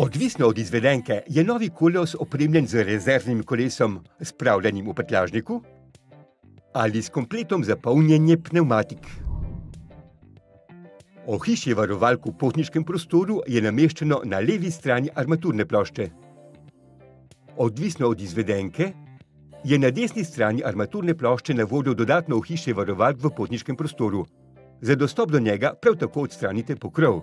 Odvisno od izvedenke, je novi kolos opremljen z rezervnim kolesom, spravljenim v prtljažniku, ali s kompletom za polnjenje pneumatik. Ohišje varovalk v potniškem prostoru je nameščeno na levi strani armaturne plošče. Odvisno od izvedenke, je na desni strani armaturne plošče na voljo dodatno ohišje varovalk v potniškem prostoru. Za dostop do njega prav tako odstranite pokrov.